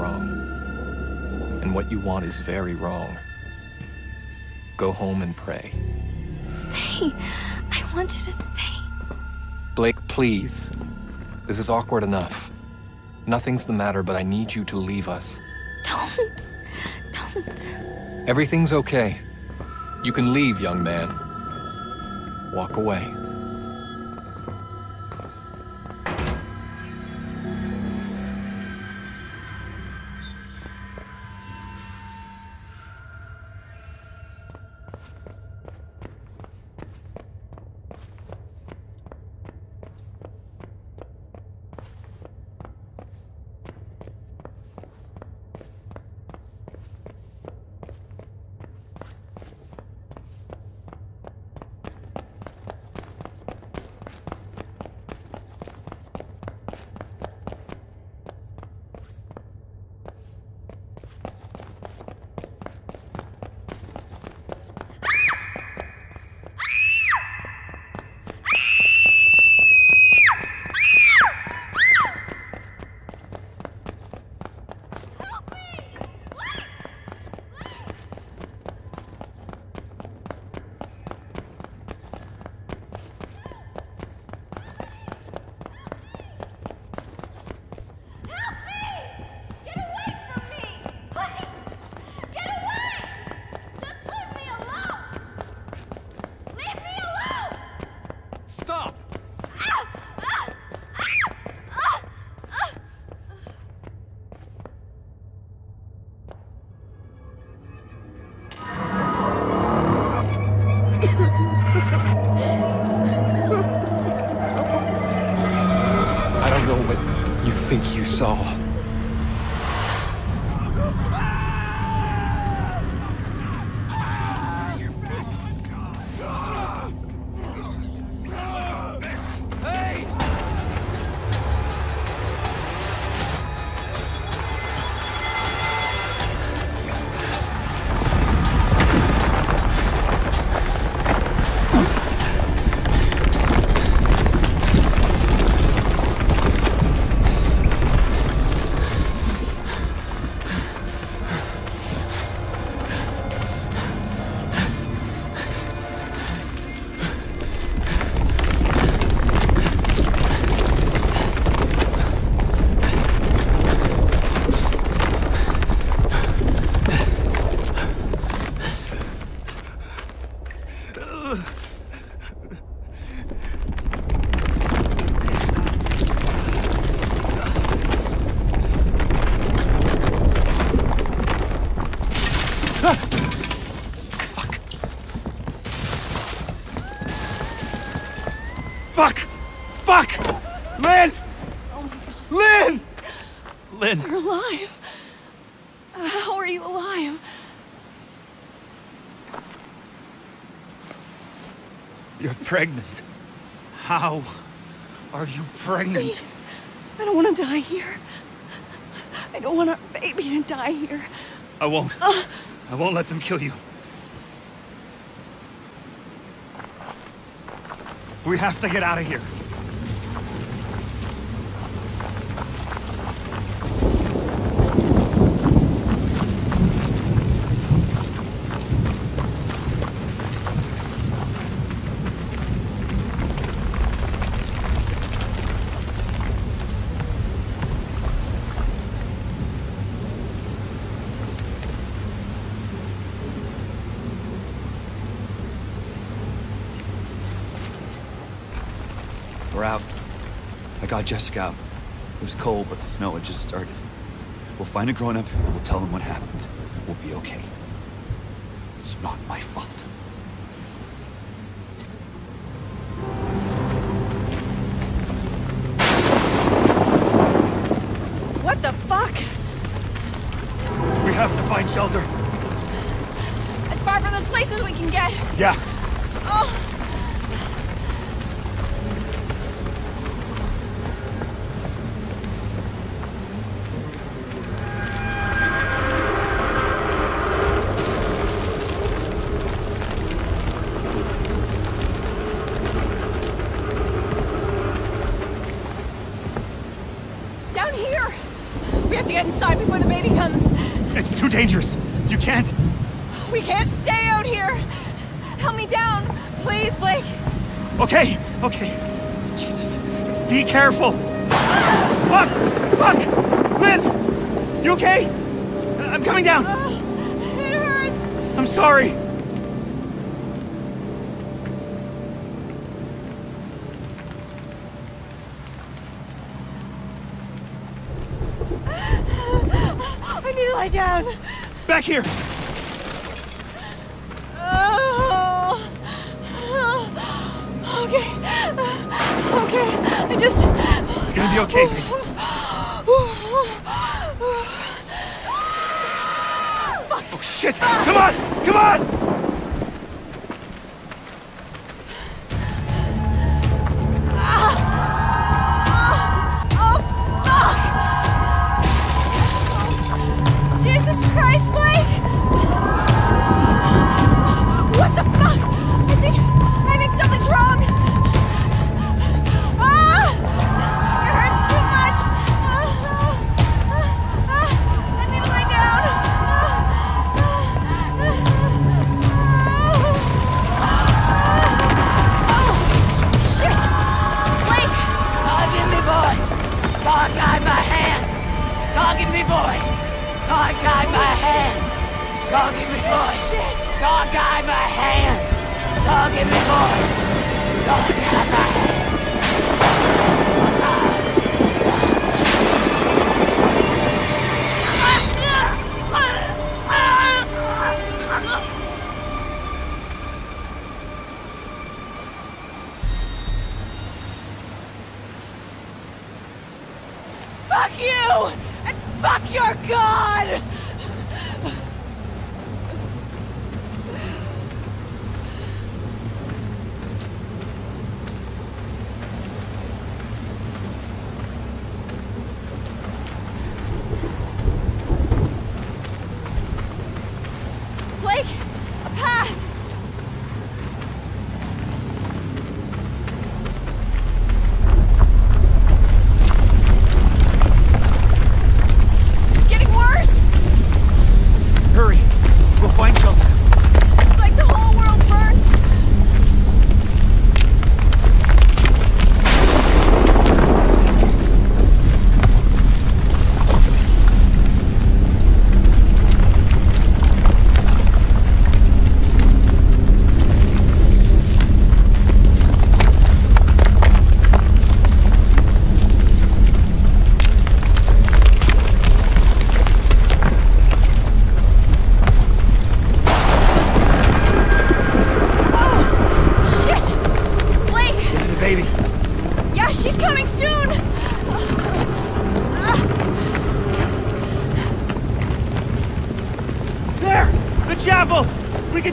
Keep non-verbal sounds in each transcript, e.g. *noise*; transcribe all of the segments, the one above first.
wrong. And what you want is very wrong. Go home and pray. Stay. I want you to stay. Blake, please. This is awkward enough. Nothing's the matter, but I need you to leave us. Don't. Don't. Everything's okay. You can leave, young man. Walk away. Alive. How are you alive? You're pregnant. How are you pregnant? Please. I don't want to die here. I don't want our baby to die here. I won't. Uh. I won't let them kill you. We have to get out of here. Got Jessica out. It was cold, but the snow had just started. We'll find a grown-up and we'll tell them what happened. We'll be okay. It's not my fault. What the fuck? We have to find shelter. As far from this place as we can get. Yeah. Have to get inside before the baby comes. It's too dangerous. You can't. We can't stay out here. Help me down, please, Blake. Okay, okay. Jesus. Be careful. Fuck! Fuck! Lynn! You okay? I'm coming down. Uh, it hurts. I'm sorry. To lie down. Back here. Oh. Okay. Okay. I just. It's gonna be okay. *sighs* Oh shit! Come on! Come on! Me voice. God guide my hand. God give me voice. God guide my hand. God give me voice. God guide my hand. Fuck your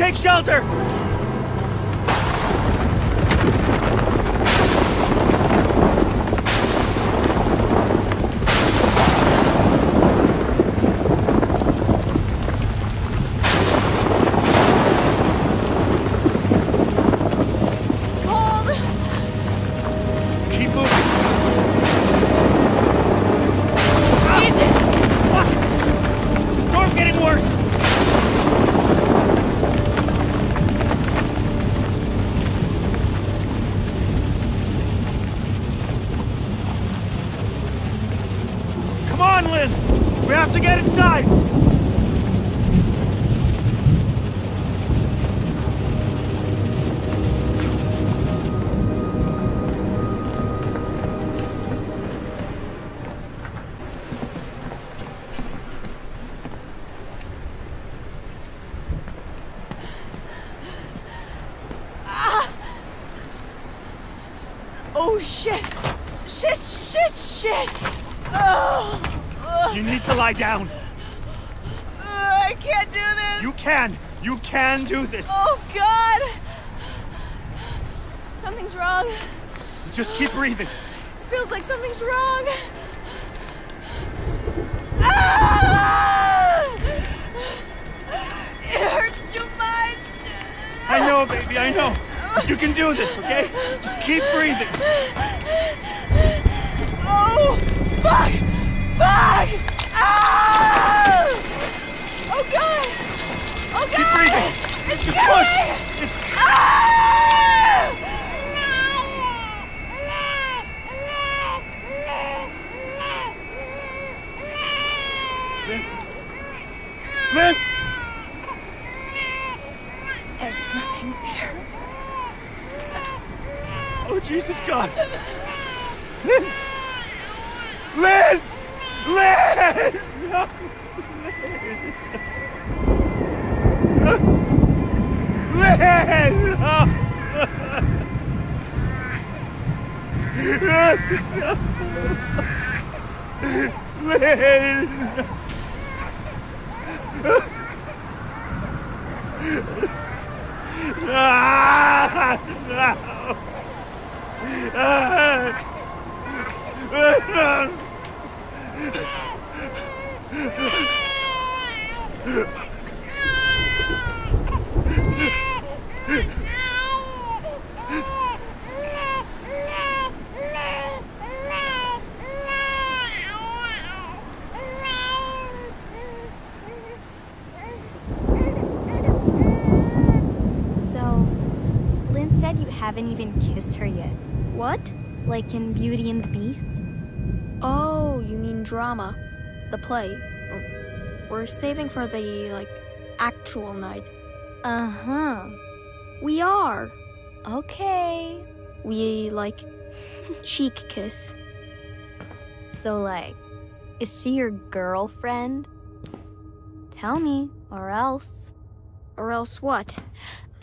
take shelter! It's cold! Keep moving. Have to get inside! Oh shit! Shit, shit, shit! Oh, You need to lie down. I can't do this! You can! You can do this! Oh god! Something's wrong. Just keep breathing. It Feels like something's wrong. Ah! It hurts too much. I know, baby, I know. But you can do this, okay? Just keep breathing. Oh, fuck! Fuck! Ah! Oh god! Oh god! Keep breathing! It's Just scary! push! There's nothing there. Oh, Jesus God! Lynn! Lynn! Lynn! No! Lynn! No! Ah! No! Lynn said you haven't even kissed her yet. What? Like in Beauty and the Beast? Oh, you mean drama. The play. We're saving for the, like, actual night. Uh huh. We are. Okay. We, like, *laughs* cheek kiss. So, like, is she your girlfriend? Tell me, or else. Or else what? *laughs* *laughs*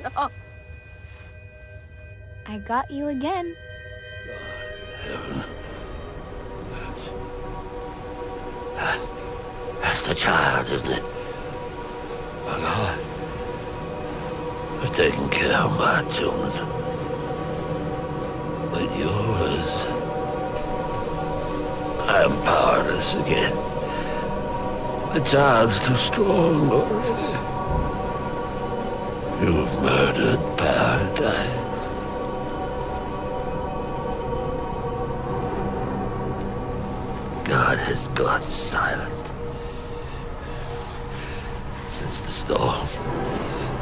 Stop it. I got you again. That's the child, isn't it? My God. You're taking care of my children. But yours. I am powerless again. The child's too strong already. You've murdered has gone silent. Since the storm,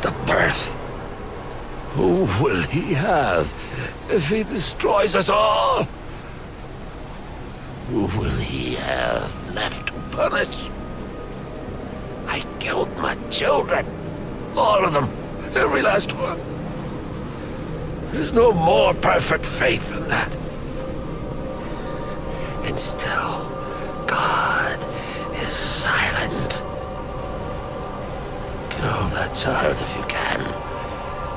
the birth. Who will he have if he destroys us all? Who will he have left to punish? I killed my children. All of them. Every last one. There's no more perfect faith than that. And still, God is silent. Kill that child if you can.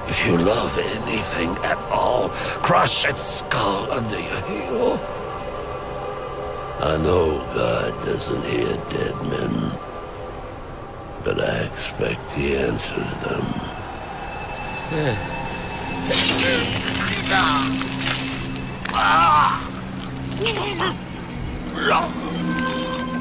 If you love anything at all, crush its skull under your heel. I know God doesn't hear dead men, but I expect he answers them. *laughs*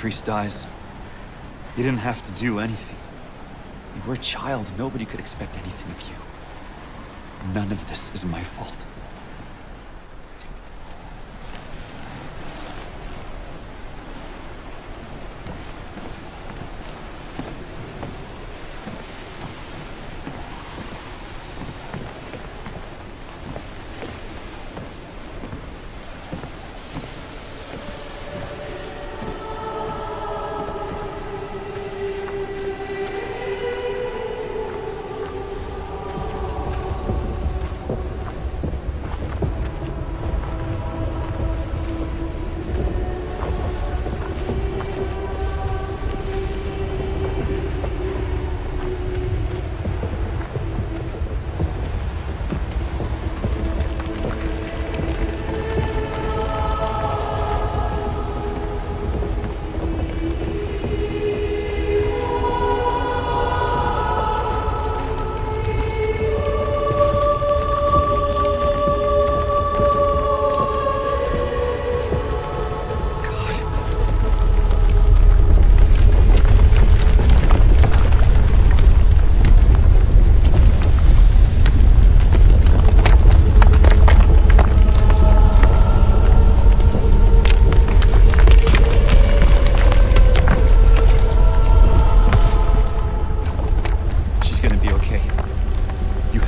priest dies. You didn't have to do anything. You were a child. Nobody could expect anything of you. None of this is my fault.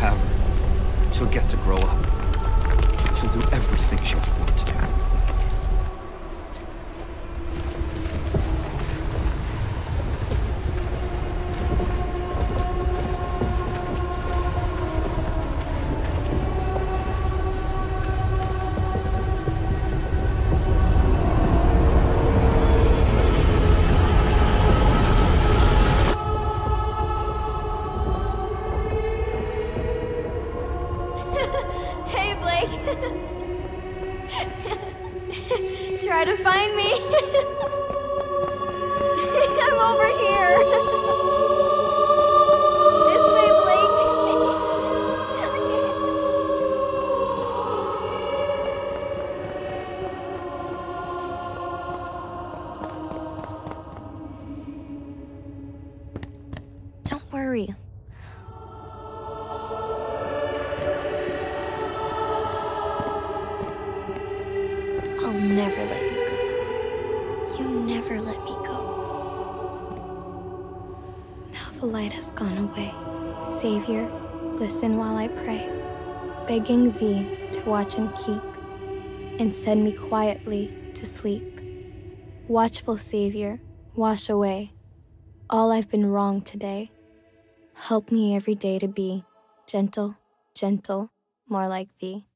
have. She'll get to grow up. She'll do everything she wants. born Blake. *laughs* Try to find me. *laughs* I'm over here. Never let you go. You never let me go. Now the light has gone away. Savior, listen while I pray, begging thee to watch and keep, and send me quietly to sleep. Watchful Savior, wash away all I've been wrong today. Help me every day to be gentle, gentle, more like thee.